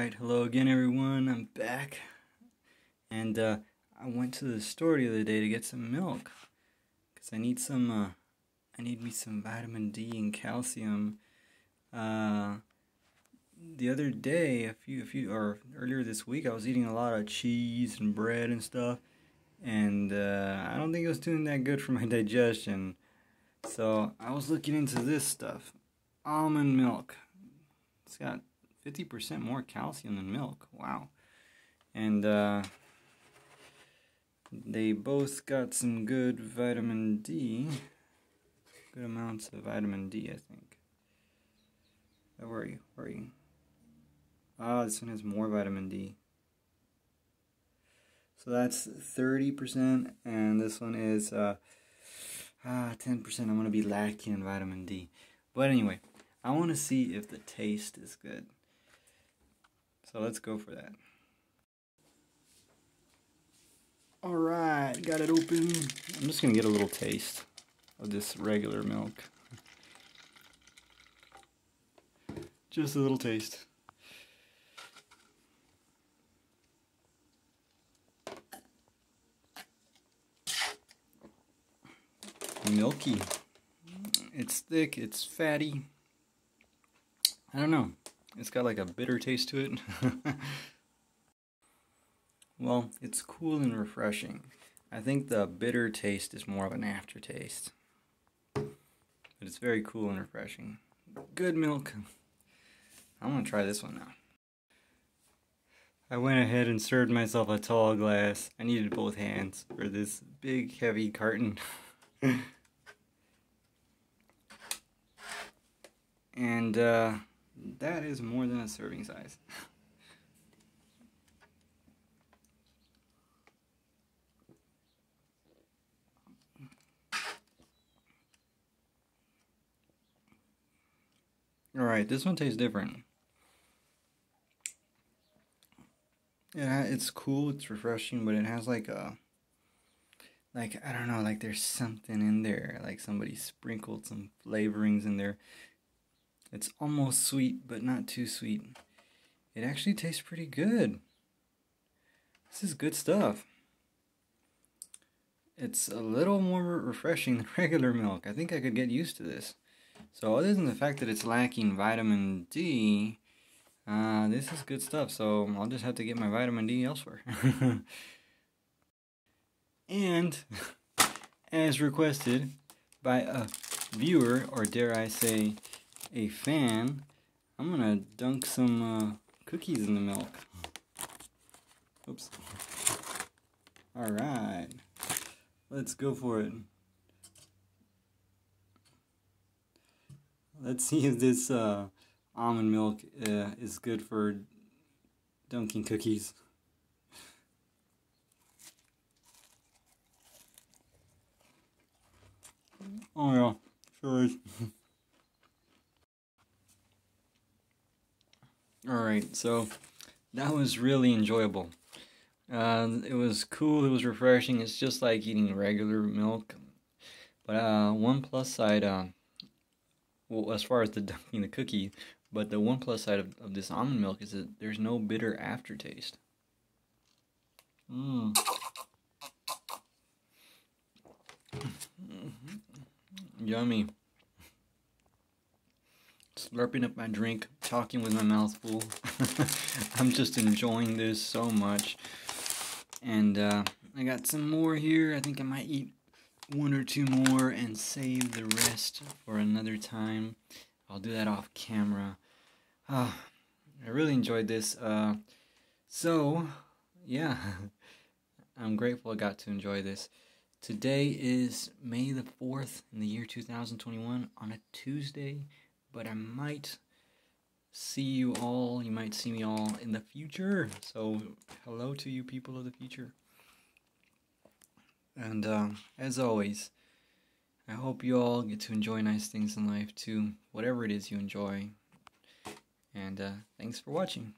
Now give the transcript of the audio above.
Alright, hello again everyone, I'm back. And uh, I went to the store the other day to get some milk. Because I need some, uh, I need me some vitamin D and calcium. Uh, the other day, a few, a few, or earlier this week, I was eating a lot of cheese and bread and stuff. And uh, I don't think it was doing that good for my digestion. So I was looking into this stuff. Almond milk. It's got 50% more calcium than milk. Wow. And uh, they both got some good vitamin D. Good amounts of vitamin D, I think. Oh, where are you? Where are you? Ah, this one has more vitamin D. So that's 30%, and this one is uh, ah, 10%. I'm going to be lacking in vitamin D. But anyway, I want to see if the taste is good. So let's go for that. Alright, got it open. I'm just going to get a little taste of this regular milk. Just a little taste. Milky. It's thick, it's fatty. I don't know. It's got like a bitter taste to it. well, it's cool and refreshing. I think the bitter taste is more of an aftertaste. But it's very cool and refreshing. Good milk. I'm gonna try this one now. I went ahead and served myself a tall glass. I needed both hands for this big heavy carton. and uh that is more than a serving size. Alright, this one tastes different. Yeah, it's cool, it's refreshing, but it has like a like I don't know, like there's something in there, like somebody sprinkled some flavorings in there. It's almost sweet, but not too sweet. It actually tastes pretty good. This is good stuff. It's a little more refreshing than regular milk. I think I could get used to this. So other than the fact that it's lacking vitamin D, uh, this is good stuff. So I'll just have to get my vitamin D elsewhere. and as requested by a viewer, or dare I say, a fan, I'm gonna dunk some uh, cookies in the milk. Oops. Alright. Let's go for it. Let's see if this uh, almond milk uh, is good for dunking cookies. Oh yeah, sure is. Alright, so that was really enjoyable. Uh, it was cool, it was refreshing. It's just like eating regular milk. But uh, one plus side, uh, well, as far as the dunking the cookie, but the one plus side of, of this almond milk is that there's no bitter aftertaste. Mmm. Yummy slurping up my drink, talking with my mouth full. I'm just enjoying this so much. And uh, I got some more here. I think I might eat one or two more and save the rest for another time. I'll do that off camera. Uh, I really enjoyed this. Uh, so, yeah, I'm grateful I got to enjoy this. Today is May the 4th in the year 2021 on a Tuesday but I might see you all, you might see me all in the future. So, hello to you people of the future. And uh, as always, I hope you all get to enjoy nice things in life too, whatever it is you enjoy. And uh, thanks for watching.